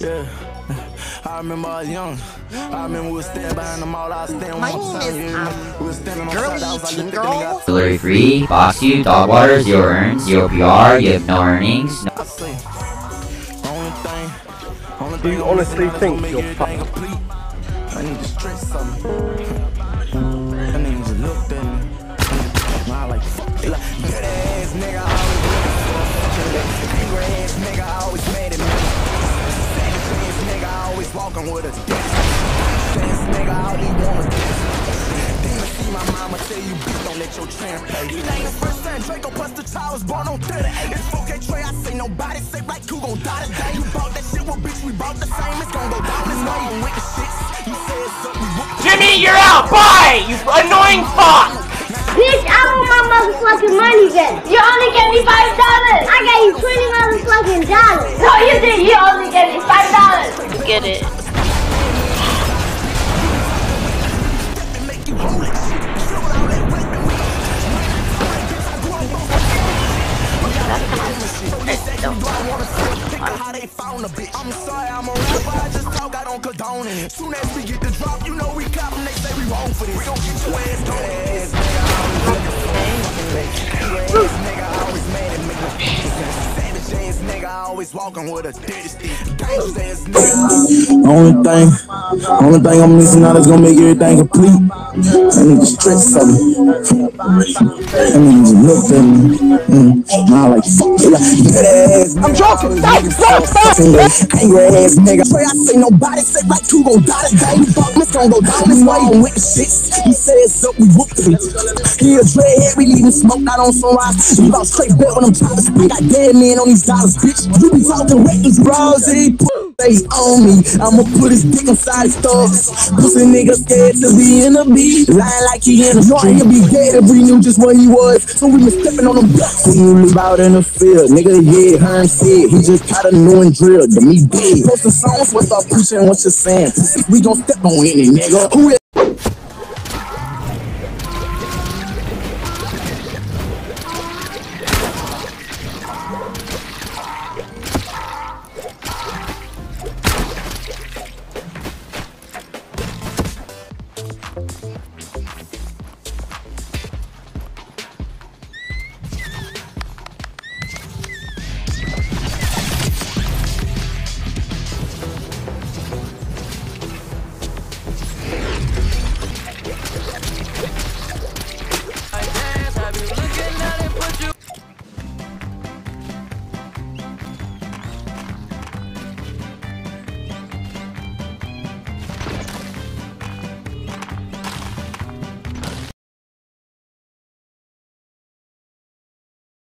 Yeah. I remember I was young. I remember we was standing behind the mall. I was standing My on name is, um, We was standing on Girly the side. I was Teen like, Girl. Delivery free, box you, dog water, zero earns, zero PR, you have no earnings, no I see. Only thing. Only Do you honestly think you're everything complete. I need to stretch something. always with a dick. Ass nigga, all he wanna do. Demon see my mama tell you, bitch, don't let your tramp play. He named his first son Draco, plus the child was born on 38. It's 4K Trey, I say nobody say like who gon' die today. You bought that shit, well, bitch, we bought the same. It's gon' go down this way. You with the shits, you said something, we Jimmy, you're out! Bye! You annoying fuck! Bitch, I want my motherfucking money back. You only gave me five dollars. I gave you twenty motherfucking dollars. No, you did. You only gave me five dollars. Get it. Bitch. I'm sorry, I'm a rapper, I just talk, I don't condone it. Soon as we get the drop, you know we cop them, they say we wrong for this. We gon' get your ass gone. Always walking with a dirty stick. Gangsta ass nigga. Only thing, only thing I'm missing out is gonna make everything complete. I need to stretch something. I need to look at me. Mm. Nah, like fuck. They like, good ass. I'm joking. Stop, stop, stop. Angry ass nigga. Pray I say nobody say like two gon' die today. You fuck, this gon' go down this way. You with the shits. He said something, we whooped him. He a dreadhead, we leaving smoke out on sunrise. We about straight bet when I'm trying to speak. Got dead men on these dollars, bitch. You be bros. He put they on me. I'ma put his dick inside his thugs. Pussy nigga scared to be in the beat. Lying like he in the street. He'll be dead if we knew just what he was. So we been stepping on them. When you live out in the field, nigga, yeah, Hearn said. He just got a new and drill. To me, dead. Posting songs, what's up, preaching what you're saying. We gon' step on any nigga. Who that? えっ?